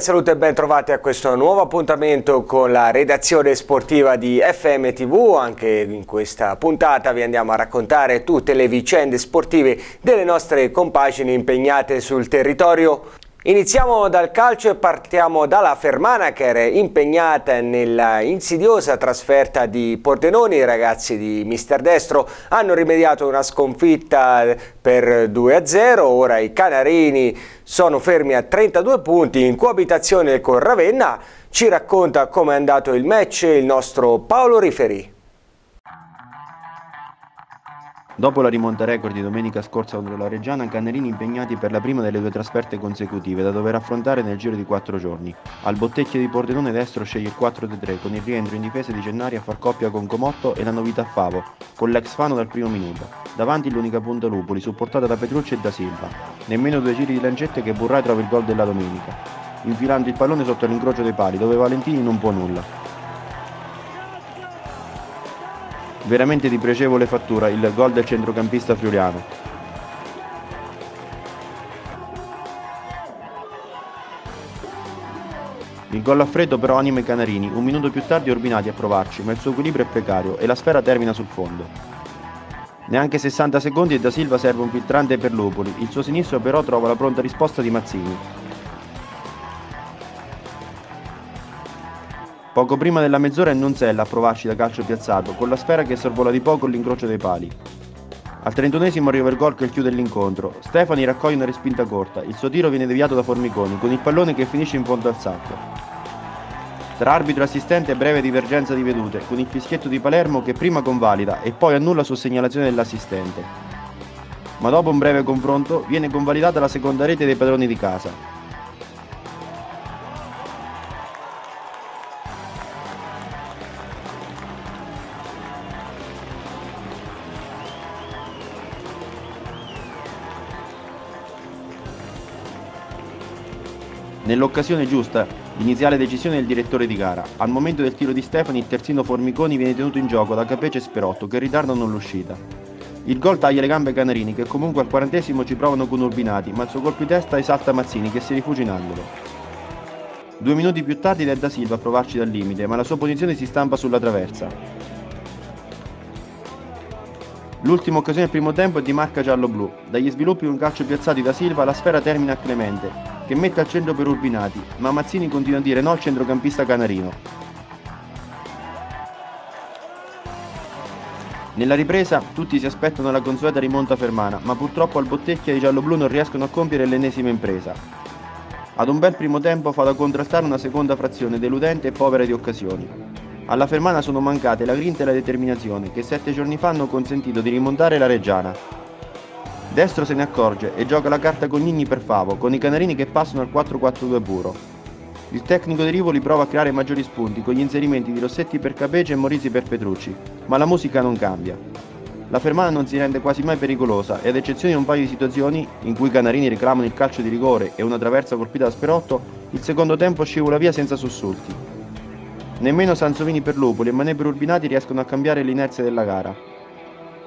cordiale saluto e ben trovati a questo nuovo appuntamento con la redazione sportiva di FM TV. Anche in questa puntata vi andiamo a raccontare tutte le vicende sportive delle nostre compagini impegnate sul territorio Iniziamo dal calcio e partiamo dalla Fermana che era impegnata nella insidiosa trasferta di Pordenoni. I ragazzi di Mister Destro hanno rimediato una sconfitta per 2-0. Ora i Canarini sono fermi a 32 punti in coabitazione con Ravenna. Ci racconta come è andato il match il nostro Paolo Riferi. Dopo la rimonta record di domenica scorsa contro la Reggiana, Cannerini impegnati per la prima delle due trasferte consecutive da dover affrontare nel giro di quattro giorni. Al bottecchio di Pordenone destro sceglie il 4-3 con il rientro in difesa di Gennari a far coppia con Comotto e la novità Favo, con l'ex Fano dal primo minuto. Davanti l'unica punta Lupoli, supportata da Petrucci e da Silva. Nemmeno due giri di lancette che Burrai trova il gol della domenica, infilando il pallone sotto l'incrocio dei pali, dove Valentini non può nulla. Veramente di pregevole fattura il gol del centrocampista friuliano. Il gol a freddo però anima i canarini, un minuto più tardi Orbinati a provarci, ma il suo equilibrio è precario e la sfera termina sul fondo. Neanche 60 secondi e da Silva serve un filtrante per Lupoli, il suo sinistro però trova la pronta risposta di Mazzini, Poco prima della mezz'ora è Nunzella a provarci da calcio piazzato, con la sfera che sorvola di poco l'incrocio dei pali. Al 31esimo arriva il gol che chiude l'incontro. Stefani raccoglie una respinta corta, il suo tiro viene deviato da Formiconi, con il pallone che finisce in fondo al sacco. Tra arbitro e assistente breve divergenza di vedute, con il fischietto di Palermo che prima convalida e poi annulla su segnalazione dell'assistente. Ma dopo un breve confronto viene convalidata la seconda rete dei padroni di casa, Nell'occasione giusta, l'iniziale decisione del direttore di gara. Al momento del tiro di Stefani, il terzino Formiconi viene tenuto in gioco da Capece e Sperotto, che ritardano l'uscita. Il gol taglia le gambe ai Canarini, che comunque al quarantesimo ci provano con Urbinati, ma il suo colpo di testa esalta Mazzini, che si rifugia in angolo. Due minuti più tardi è da Silva a provarci dal limite, ma la sua posizione si stampa sulla traversa. L'ultima occasione del primo tempo è di marca giallo-blu. Dagli sviluppi un calcio piazzati da Silva, la sfera termina a Clemente, che mette al centro per Urbinati, ma Mazzini continua a dire no al centrocampista canarino. Nella ripresa tutti si aspettano la consueta rimonta fermana, ma purtroppo al Bottecchia i gialloblu non riescono a compiere l'ennesima impresa. Ad un bel primo tempo fa da contrastare una seconda frazione deludente e povera di occasioni. Alla Fermana sono mancate la grinta e la determinazione che sette giorni fa hanno consentito di rimontare la Reggiana, Destro se ne accorge e gioca la carta con Gnigni per Favo, con i Canarini che passano al 4-4-2 puro. Il tecnico di Rivoli prova a creare maggiori spunti con gli inserimenti di Rossetti per Capece e Morisi per Petrucci, ma la musica non cambia. La fermata non si rende quasi mai pericolosa e ad eccezione di un paio di situazioni in cui i Canarini reclamano il calcio di rigore e una traversa colpita da Sperotto, il secondo tempo scivola via senza sussulti. Nemmeno Sansovini per Lupoli e Manebro Urbinati riescono a cambiare l'inerzia della gara.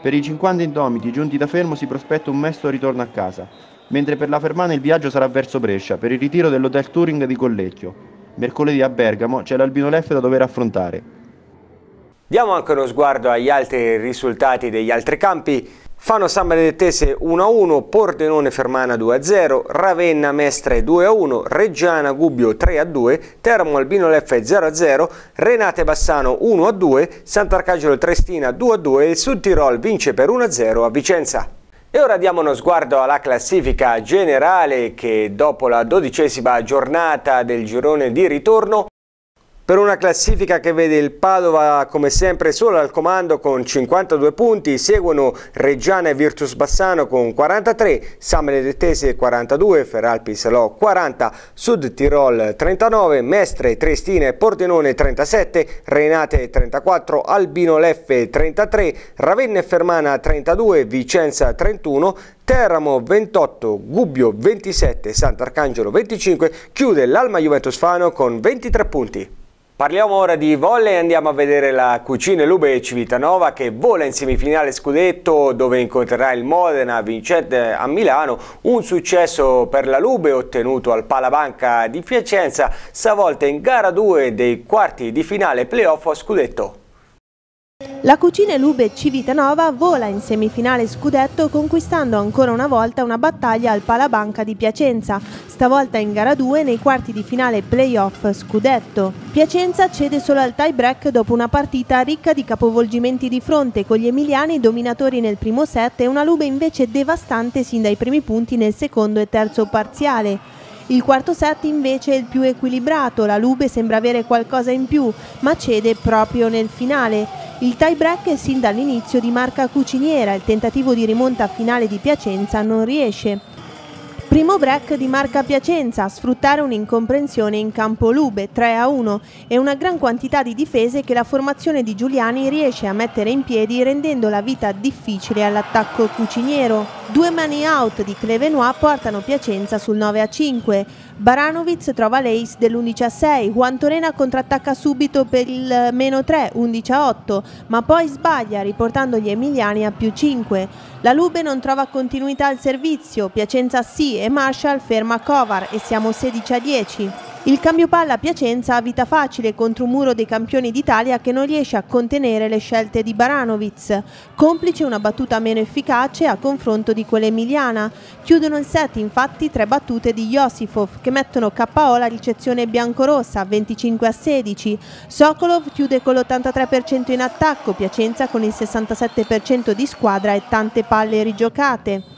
Per i 50 indomiti giunti da fermo si prospetta un mesto ritorno a casa, mentre per la Fermana il viaggio sarà verso Brescia per il ritiro dell'hotel Touring di Collecchio. Mercoledì a Bergamo c'è l'Albino Leffe da dover affrontare. Diamo anche uno sguardo agli altri risultati degli altri campi. Fano San Benedettese 1-1, Pordenone Fermana 2-0, Ravenna Mestre 2-1, Reggiana Gubbio 3-2, Termo Albino Leffe 0-0, Renate Bassano 1-2, Sant'Arcangelo Trestina 2-2 e il Sud Tirol vince per 1-0 a Vicenza. E ora diamo uno sguardo alla classifica generale che dopo la dodicesima giornata del girone di ritorno per una classifica che vede il Padova come sempre solo al comando con 52 punti, seguono Reggiana e Virtus Bassano con 43, San Benedettese 42, Feralpi Salò 40, Sud Tirol 39, Mestre, Triestina e Pordenone 37, Renate 34, Albino Leffe 33, Ravenna e Fermana 32, Vicenza 31, Teramo 28, Gubbio 27, Sant'Arcangelo 25, chiude l'Alma Juventus Fano con 23 punti. Parliamo ora di volley e andiamo a vedere la Cucine Lube Civitanova che vola in semifinale scudetto dove incontrerà il Modena vincente a Milano. Un successo per la Lube ottenuto al Palabanca di Piacenza, stavolta in gara 2 dei quarti di finale playoff a scudetto. La Cucine Lube Civitanova vola in semifinale scudetto conquistando ancora una volta una battaglia al Palabanca di Piacenza, stavolta in gara 2 nei quarti di finale playoff scudetto. Piacenza cede solo al tie break dopo una partita ricca di capovolgimenti di fronte con gli emiliani dominatori nel primo set e una Lube invece devastante sin dai primi punti nel secondo e terzo parziale. Il quarto set invece è il più equilibrato, la Lube sembra avere qualcosa in più, ma cede proprio nel finale. Il tie break sin dall'inizio di marca cuciniera, il tentativo di rimonta finale di Piacenza non riesce. Primo break di Marca Piacenza sfruttare un'incomprensione in campo Lube 3 a 1 e una gran quantità di difese che la formazione di Giuliani riesce a mettere in piedi rendendo la vita difficile all'attacco cuciniero. Due mani out di Clevenois portano Piacenza sul 9 a 5. Baranovic trova l'ace dell'11 a 6, Juan Torena contrattacca subito per il meno 3, 11 a 8, ma poi sbaglia riportando gli emiliani a più 5. La Lube non trova continuità al servizio, Piacenza sì e Marshall ferma Kovar e siamo 16 a 10. Il cambio palla Piacenza ha vita facile contro un muro dei campioni d'Italia che non riesce a contenere le scelte di Baranovic, complice una battuta meno efficace a confronto di quella emiliana. Chiudono il set infatti tre battute di Josifov che mettono KO la ricezione biancorossa 25 a 16. Sokolov chiude con l'83% in attacco, Piacenza con il 67% di squadra e tante palle rigiocate.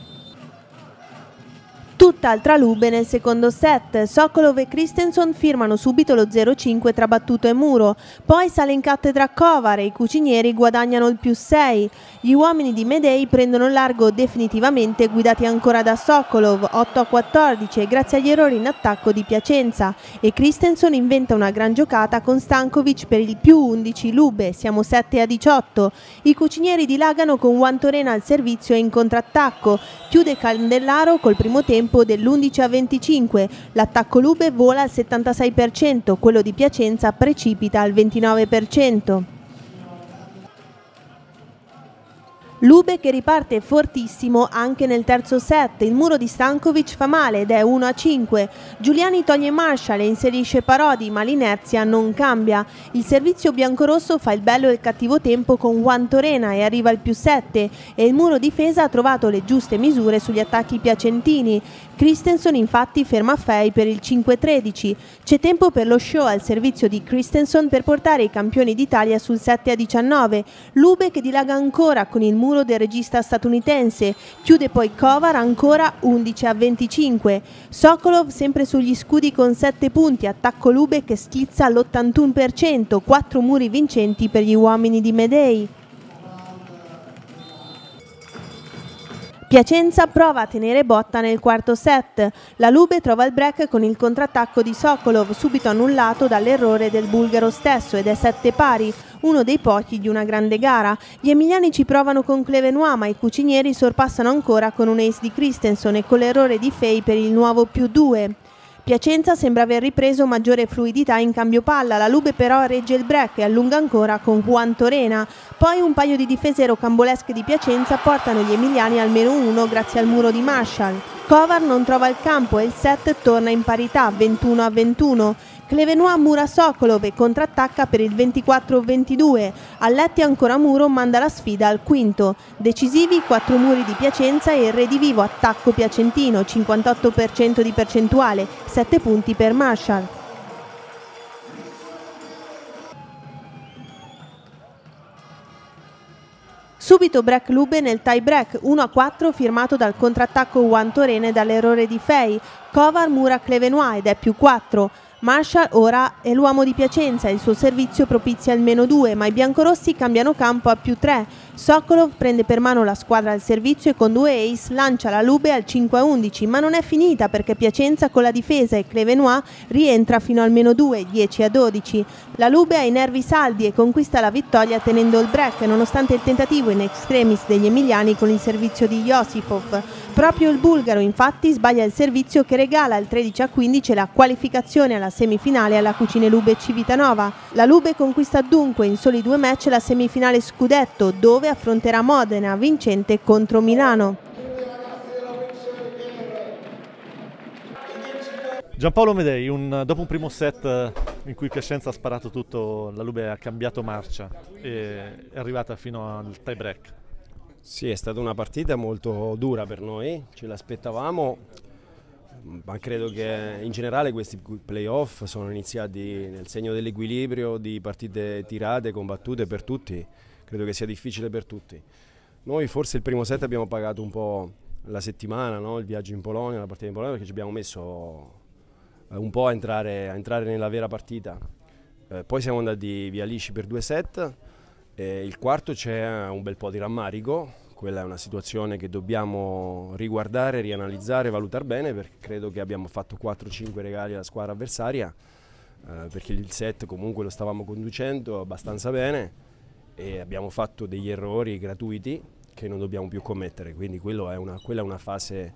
Tutt'altra lube nel secondo set, Sokolov e Christensen firmano subito lo 0-5 tra battuto e muro, poi sale in cattedra Kovar e i cucinieri guadagnano il più 6. Gli uomini di Medei prendono largo definitivamente guidati ancora da Sokolov. 8-14 e grazie agli errori in attacco di Piacenza. E Christensen inventa una gran giocata con Stankovic per il più 11 lube, siamo 7-18. I cucinieri dilagano con Juan Torena al servizio e in contrattacco, chiude Candellaro col primo tempo tempo dell'11 a 25. L'attacco Lube vola al 76%, quello di Piacenza precipita al 29%. Lube che riparte fortissimo anche nel terzo set, il muro di Stankovic fa male ed è 1 a 5. Giuliani toglie Marshall e inserisce Parodi ma l'inerzia non cambia. Il servizio biancorosso fa il bello e il cattivo tempo con Juan Torena e arriva al più 7 e il muro difesa ha trovato le giuste misure sugli attacchi piacentini. Christensen infatti ferma Fay per il 5-13. C'è tempo per lo show al servizio di Christensen per portare i campioni d'Italia sul 7 a 19. Lube che dilaga ancora con il muro del regista statunitense. Chiude poi Kovar ancora 11 a 25. Sokolov sempre sugli scudi con 7 punti. Attacco Lube che schizza all'81%. 4 muri vincenti per gli uomini di Medei. Piacenza prova a tenere botta nel quarto set. La Lube trova il break con il contrattacco di Sokolov, subito annullato dall'errore del bulgaro stesso ed è sette pari, uno dei pochi di una grande gara. Gli emiliani ci provano con Clevenois, ma i cucinieri sorpassano ancora con un ace di Christensen e con l'errore di Fei per il nuovo più due. Piacenza sembra aver ripreso maggiore fluidità in cambio palla, la Lube però regge il break e allunga ancora con Juan Torena. Poi un paio di difese rocambolesche di Piacenza portano gli emiliani al meno uno grazie al muro di Marshall. Kovar non trova il campo e il set torna in parità 21 a 21. Clevenois mura Sokolov e contrattacca per il 24-22. Alletti ancora Muro manda la sfida al quinto. Decisivi quattro muri di Piacenza e il redivivo attacco piacentino, 58% di percentuale, 7 punti per Marshall. Subito break Lube nel tie break 1-4 firmato dal contrattacco Juan Torene dall'errore di Fei. Kovar mura Clevenois ed è più 4. Marshall ora è l'uomo di Piacenza, il suo servizio propizia il meno 2, ma i biancorossi cambiano campo a più 3. Sokolov prende per mano la squadra al servizio e con due ace lancia la Lube al 5-11, ma non è finita perché Piacenza con la difesa e Clevenois rientra fino al meno 2, 10-12. La Lube ha i nervi saldi e conquista la vittoria tenendo il break, nonostante il tentativo in extremis degli emiliani con il servizio di Josifov. Proprio il bulgaro infatti sbaglia il servizio che regala al 13-15 la qualificazione alla semifinale alla Cucine Lube Civitanova. La Lube conquista dunque in soli due match la semifinale scudetto dove affronterà Modena vincente contro Milano. Giampaolo Medei, un, dopo un primo set eh, in cui Piacenza ha sparato tutto, la Lube ha cambiato marcia e è arrivata fino al tie break. Sì, è stata una partita molto dura per noi, ce l'aspettavamo, ma credo che in generale questi playoff sono iniziati nel segno dell'equilibrio di partite tirate, combattute per tutti, credo che sia difficile per tutti. Noi forse il primo set abbiamo pagato un po' la settimana, no? il viaggio in Polonia, la partita in Polonia, perché ci abbiamo messo eh, un po' a entrare, a entrare nella vera partita. Eh, poi siamo andati via lisci per due set, e il quarto c'è un bel po' di rammarico, quella è una situazione che dobbiamo riguardare, rianalizzare, valutare bene perché credo che abbiamo fatto 4-5 regali alla squadra avversaria eh, perché il set comunque lo stavamo conducendo abbastanza bene e abbiamo fatto degli errori gratuiti che non dobbiamo più commettere, quindi è una, quella è una fase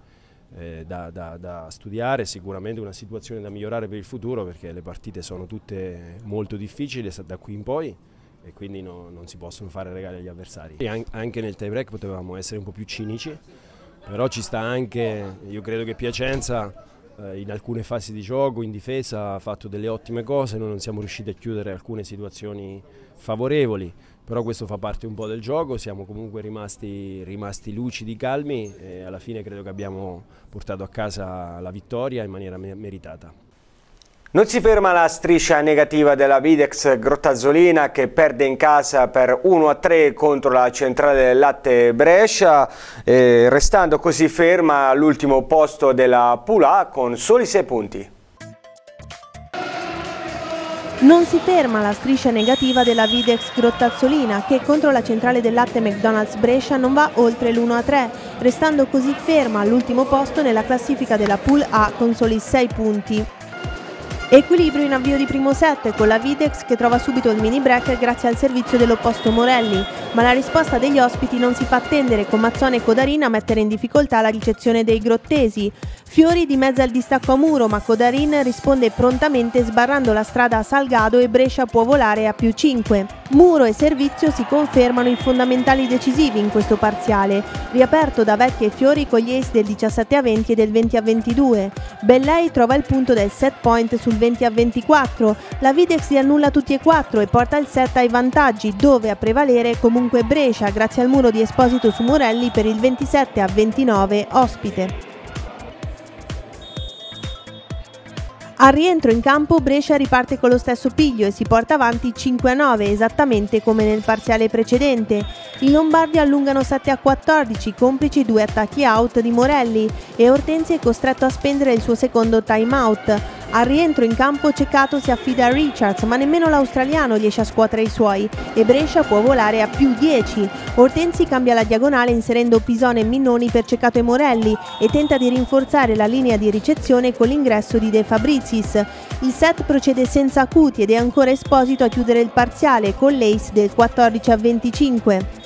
eh, da, da, da, studiare, sicuramente una situazione da migliorare per il futuro perché le partite sono tutte molto difficili da qui in poi e quindi no, non si possono fare regali agli avversari. E anche nel tie break potevamo essere un po' più cinici, però ci sta anche, io credo che Piacenza in alcune fasi di gioco, in difesa, ha fatto delle ottime cose, noi non siamo riusciti a chiudere alcune situazioni favorevoli, però questo fa parte un po' del gioco, siamo comunque rimasti, rimasti lucidi, calmi e alla fine credo che abbiamo portato a casa la vittoria in maniera meritata. Non si ferma la striscia negativa della Videx Grottazzolina che perde in casa per 1-3 contro la centrale del latte Brescia, eh, restando così ferma all'ultimo posto della Pula con soli 6 punti. Non si ferma la striscia negativa della Videx Grottazzolina che contro la centrale del latte McDonald's Brescia non va oltre l'1-3, restando così ferma all'ultimo posto nella classifica della Pool A con soli 6 punti. Equilibrio in avvio di primo set con la Videx che trova subito il mini break grazie al servizio dell'opposto Morelli, ma la risposta degli ospiti non si fa attendere con Mazzone e Codarina a mettere in difficoltà la ricezione dei grottesi. Fiori di mezzo al distacco a muro, ma Codarin risponde prontamente sbarrando la strada a Salgado e Brescia può volare a più 5. Muro e servizio si confermano i fondamentali decisivi in questo parziale, riaperto da Vecchi e Fiori con gli ace del 17 a 20 e del 20 a 22. Bellei trova il punto del set point sul 20 a 24, la Videx li annulla tutti e quattro e porta il set ai vantaggi, dove a prevalere comunque Brescia grazie al muro di Esposito su Morelli per il 27 a 29 ospite. Al rientro in campo Brescia riparte con lo stesso piglio e si porta avanti 5 a 9 esattamente come nel parziale precedente. I Lombardi allungano 7 a 14 complici due attacchi out di Morelli e Ortenzi è costretto a spendere il suo secondo time out. Al rientro in campo Ceccato si affida a Richards, ma nemmeno l'australiano riesce a scuotere i suoi e Brescia può volare a più 10. Ortenzi cambia la diagonale inserendo Pisone e Minnoni per Ceccato e Morelli e tenta di rinforzare la linea di ricezione con l'ingresso di De Fabricis. Il set procede senza acuti ed è ancora Esposito a chiudere il parziale con l'ace del 14 a 25.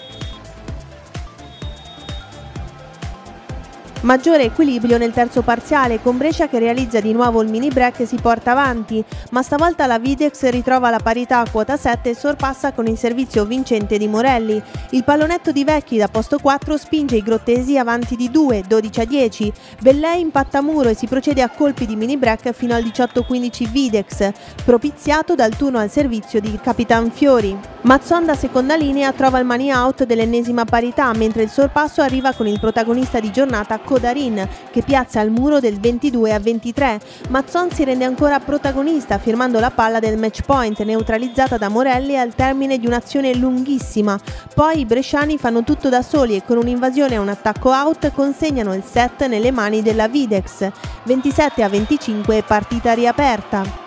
Maggiore equilibrio nel terzo parziale con Brescia che realizza di nuovo il mini break e si porta avanti, ma stavolta la Videx ritrova la parità a quota 7 e sorpassa con il servizio vincente di Morelli. Il pallonetto di Vecchi da posto 4 spinge i grottesi avanti di 2, 12 a 10. Bellei impatta muro e si procede a colpi di mini break fino al 18-15 Videx, propiziato dal turno al servizio di Capitan Fiori. Mazzon da seconda linea trova il money out dell'ennesima parità, mentre il sorpasso arriva con il protagonista di giornata Kodarin, che piazza al muro del 22 a 23. Mazzon si rende ancora protagonista, firmando la palla del match point, neutralizzata da Morelli al termine di un'azione lunghissima. Poi i bresciani fanno tutto da soli e con un'invasione e un attacco out consegnano il set nelle mani della Videx. 27 a 25 partita riaperta.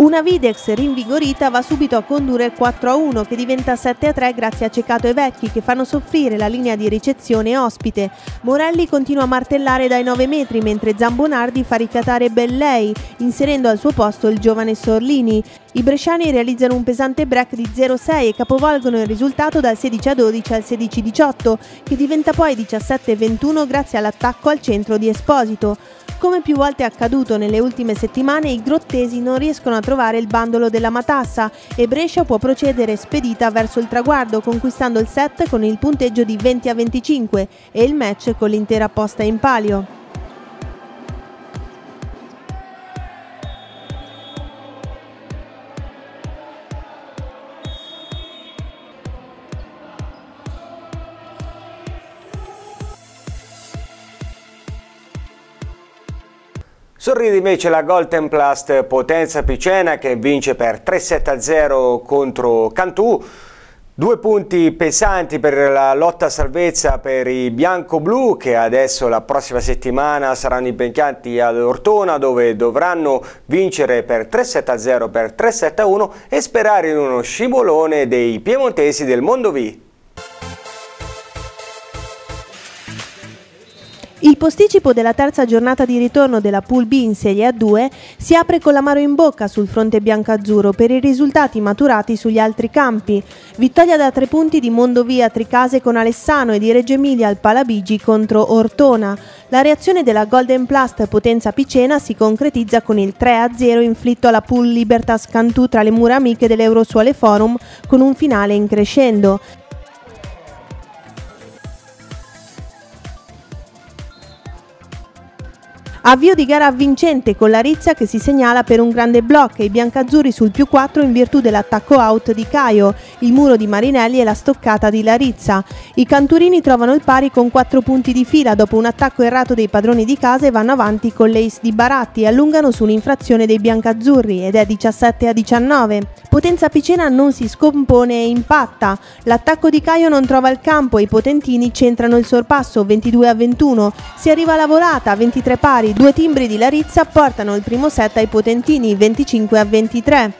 Una Videx rinvigorita va subito a condurre il 4-1 che diventa 7-3 grazie a Ceccato e Vecchi che fanno soffrire la linea di ricezione ospite. Morelli continua a martellare dai 9 metri mentre Zambonardi fa ricattare Bellei inserendo al suo posto il giovane Sorlini. I bresciani realizzano un pesante break di 0-6 e capovolgono il risultato dal 16-12 al 16-18 che diventa poi 17-21 grazie all'attacco al centro di Esposito. Come più volte accaduto nelle ultime settimane, i grottesi non riescono a trovare il bandolo della matassa e Brescia può procedere spedita verso il traguardo conquistando il set con il punteggio di 20 a 25 e il match con l'intera posta in palio. Sorride invece la Golden Plast Potenza Picena che vince per 3-7-0 contro Cantù. Due punti pesanti per la lotta a salvezza per i bianco-blu che adesso la prossima settimana saranno impegnati ad Ortona dove dovranno vincere per 3-7-0 per 3-7-1 e sperare in uno scivolone dei piemontesi del Mondovì. Il posticipo della terza giornata di ritorno della Pool B in Serie A2 si apre con l'amaro in bocca sul fronte biancazzurro per i risultati maturati sugli altri campi. Vittoria da tre punti di Mondovia Tricase con Alessano e di Reggio Emilia al Palabigi contro Ortona. La reazione della Golden Plast Potenza Picena si concretizza con il 3-0 inflitto alla Pool Libertas Cantù tra le mura amiche dell'Eurosuole Forum con un finale in crescendo. Avvio di gara vincente con la Rizza che si segnala per un grande blocco e i biancazzurri sul più 4 in virtù dell'attacco out di Caio, il muro di Marinelli e la stoccata di Larizza. I canturini trovano il pari con 4 punti di fila dopo un attacco errato dei padroni di casa e vanno avanti con l'ace di Baratti e allungano su un'infrazione dei biancazzurri ed è 17 a 19. Potenza Picena non si scompone e impatta. L'attacco di Caio non trova il campo e i potentini centrano il sorpasso 22 a 21. Si arriva alla volata 23 pari due timbri di Larizza portano il primo set ai potentini 25 a 23.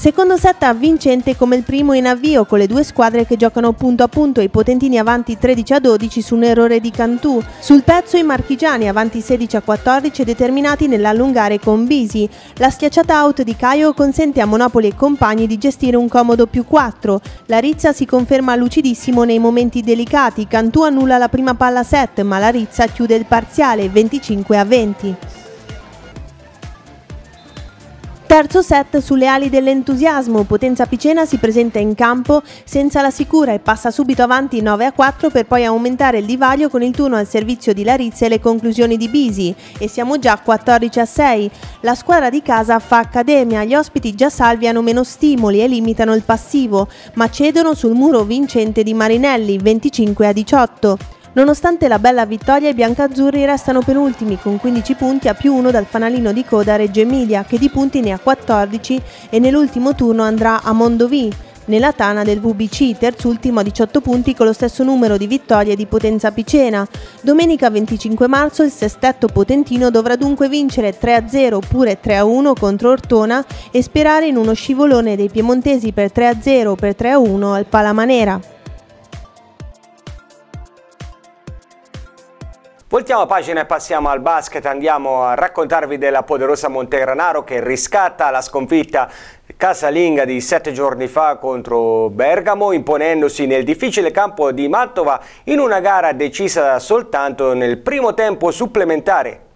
Secondo set avvincente come il primo in avvio con le due squadre che giocano punto a punto i potentini avanti 13 a 12 su un errore di Cantù. Sul pezzo i marchigiani avanti 16 a 14 determinati nell'allungare con Bisi. La schiacciata out di Caio consente a Monopoli e compagni di gestire un comodo più 4. La Rizza si conferma lucidissimo nei momenti delicati. Cantù annulla la prima palla set ma la Rizza chiude il parziale 25 a 20. Terzo set sulle ali dell'entusiasmo, Potenza Picena si presenta in campo senza la sicura e passa subito avanti 9 a 4 per poi aumentare il divario con il turno al servizio di Larizia e le conclusioni di Bisi e siamo già a 14 a 6. La squadra di casa fa accademia, gli ospiti già salvi hanno meno stimoli e limitano il passivo, ma cedono sul muro vincente di Marinelli 25 a 18. Nonostante la bella vittoria, i biancazzurri restano penultimi con 15 punti a più 1 dal fanalino di coda Reggio Emilia, che di punti ne ha 14 e nell'ultimo turno andrà a Mondovì. Nella tana del VBC, terzultimo a 18 punti con lo stesso numero di vittorie di Potenza Picena. Domenica 25 marzo il sestetto potentino dovrà dunque vincere 3-0 oppure 3-1 contro Ortona e sperare in uno scivolone dei piemontesi per 3-0 o per 3-1 al Palamanera. Voltiamo pagina e passiamo al basket, andiamo a raccontarvi della poderosa Montegranaro che riscatta la sconfitta casalinga di sette giorni fa contro Bergamo imponendosi nel difficile campo di Mantova in una gara decisa soltanto nel primo tempo supplementare.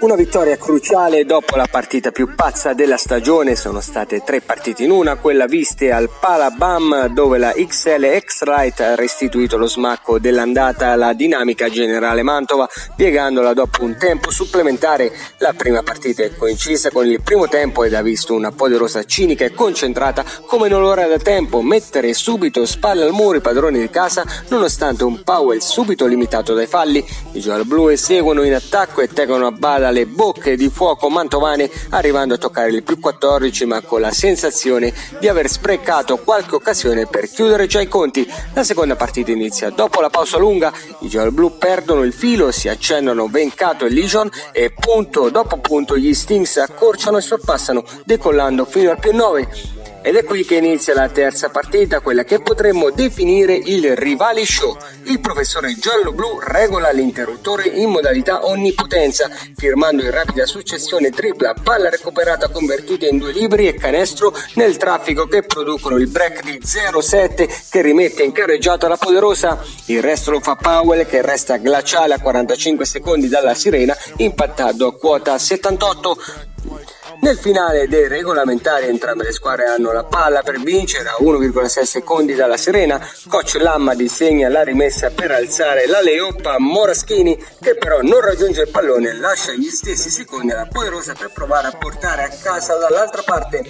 Una vittoria cruciale dopo la partita più pazza della stagione, sono state tre partite in una, quella viste al Palabam dove la XL X-Rite ha restituito lo smacco dell'andata alla dinamica generale Mantova, piegandola dopo un tempo supplementare. La prima partita è coincisa con il primo tempo ed ha visto una poderosa cinica e concentrata come non lo era da tempo, mettere subito spalle al muro i padroni di casa nonostante un Powell subito limitato dai falli. I giallo blu seguono in attacco e Tecno a bada le bocche di fuoco mantovane arrivando a toccare il più 14 ma con la sensazione di aver sprecato qualche occasione per chiudere già i conti. La seconda partita inizia dopo la pausa lunga, i gialloblu perdono il filo, si accendono Vencato e Legion e punto dopo punto gli Stings accorciano e sorpassano decollando fino al più 9. Ed è qui che inizia la terza partita, quella che potremmo definire il rivali show. Il professore giallo-blu regola l'interruttore in modalità onnipotenza, firmando in rapida successione tripla, palla recuperata convertita in due libri e canestro nel traffico che producono il break di 0-7 che rimette in carreggiata la poderosa. Il resto lo fa Powell che resta glaciale a 45 secondi dalla sirena, impattato a quota 78. Nel finale dei regolamentari entrambe le squadre hanno la palla per vincere a 1,6 secondi dalla Serena. Coach Lamma disegna la rimessa per alzare la Leoppa Moraschini che però non raggiunge il pallone e lascia gli stessi secondi alla poderosa per provare a portare a casa dall'altra parte.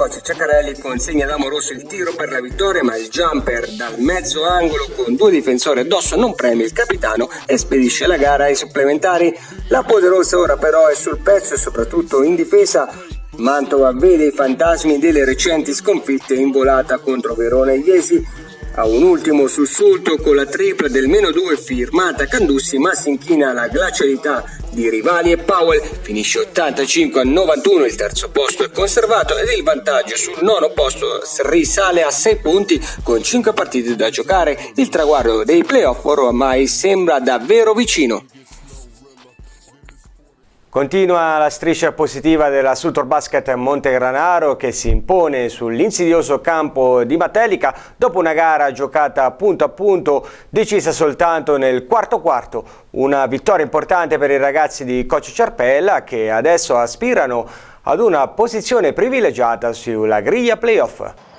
Coach Ceccarelli consegna ad Amoroso il tiro per la vittoria ma il jumper dal mezzo angolo con due difensori addosso non preme il capitano e spedisce la gara ai supplementari. La poderosa ora però è sul pezzo e soprattutto in difesa Mantova vede i fantasmi delle recenti sconfitte in volata contro Verona e Iesi. A un ultimo sussulto con la tripla del meno 2 firmata Candussi ma si inchina alla glacialità di rivali e Powell. Finisce 85 a 91 il terzo posto è conservato ed il vantaggio sul nono posto risale a 6 punti con 5 partite da giocare. Il traguardo dei playoff ormai sembra davvero vicino Continua la striscia positiva della Sutor Basket Montegranaro che si impone sull'insidioso campo di Matelica dopo una gara giocata punto a punto decisa soltanto nel quarto quarto. Una vittoria importante per i ragazzi di Coach Ciarpella che adesso aspirano ad una posizione privilegiata sulla griglia playoff.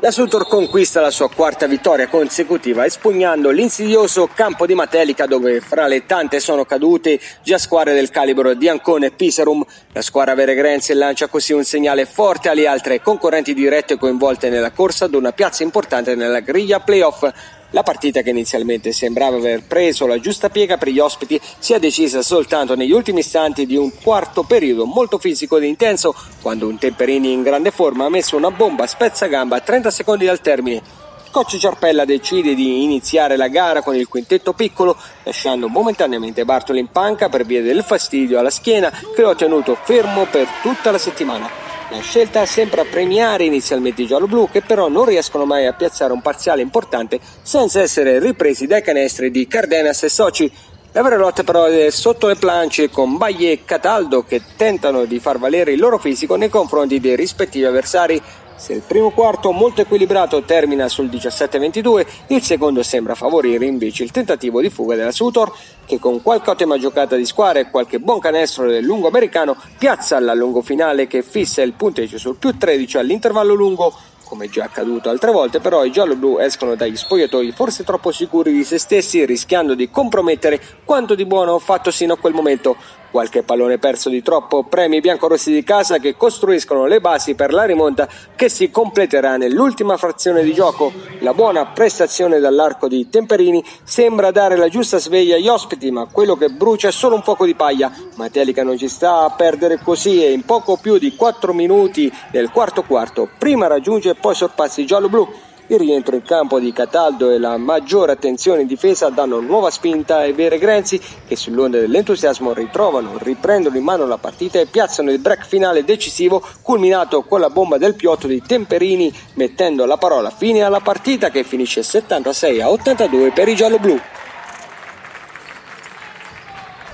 La Sutor conquista la sua quarta vittoria consecutiva espugnando l'insidioso campo di Matelica dove fra le tante sono cadute già squadre del calibro di Ancona e Piserum. La squadra Veregrense lancia così un segnale forte alle altre concorrenti dirette coinvolte nella corsa ad una piazza importante nella griglia playoff. La partita che inizialmente sembrava aver preso la giusta piega per gli ospiti si è decisa soltanto negli ultimi istanti di un quarto periodo molto fisico ed intenso quando un Temperini in grande forma ha messo una bomba spezzagamba a 30 secondi dal termine. Coach Ciarpella decide di iniziare la gara con il quintetto piccolo, lasciando momentaneamente Bartoli in panca per via del fastidio alla schiena che lo ha tenuto fermo per tutta la settimana. La scelta sembra premiare inizialmente i giallo-blu che però non riescono mai a piazzare un parziale importante senza essere ripresi dai canestri di Cardenas e Soci. La vera lotta però è sotto le planche con Baie e Cataldo che tentano di far valere il loro fisico nei confronti dei rispettivi avversari se il primo quarto molto equilibrato termina sul 17-22, il secondo sembra favorire invece il tentativo di fuga della Sutor, che con qualche ottima giocata di squadra e qualche buon canestro del lungo americano piazza la lungo finale che fissa il punteggio sul più 13 all'intervallo lungo. Come già accaduto altre volte, però i giallo-blu escono dagli spogliatoi forse troppo sicuri di se stessi, rischiando di compromettere quanto di buono fatto sino a quel momento. Qualche pallone perso di troppo premi biancorossi di casa che costruiscono le basi per la rimonta che si completerà nell'ultima frazione di gioco. La buona prestazione dall'arco di Temperini sembra dare la giusta sveglia agli ospiti, ma quello che brucia è solo un fuoco di paglia. Matelica non ci sta a perdere così e in poco più di 4 minuti del quarto quarto prima raggiunge e poi sorpassa il giallo-blu. Il rientro in campo di Cataldo e la maggiore attenzione in difesa danno nuova spinta ai vere Grenzi che sull'onda dell'entusiasmo ritrovano, riprendono in mano la partita e piazzano il break finale decisivo culminato con la bomba del piotto di Temperini mettendo la parola fine alla partita che finisce 76 a 82 per i giallo-blu.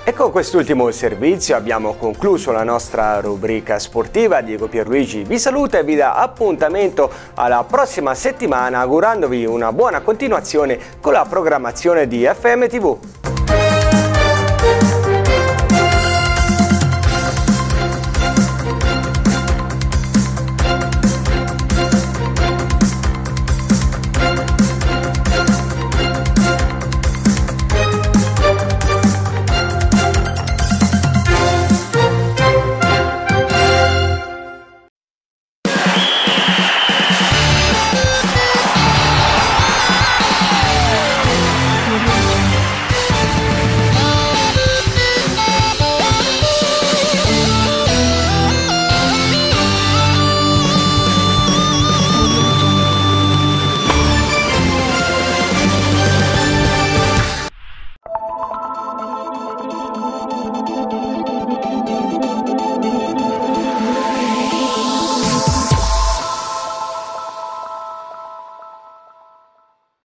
E con quest'ultimo servizio abbiamo concluso la nostra rubrica sportiva. Diego Pierluigi vi saluta e vi dà appuntamento alla prossima settimana augurandovi una buona continuazione con la programmazione di FM TV.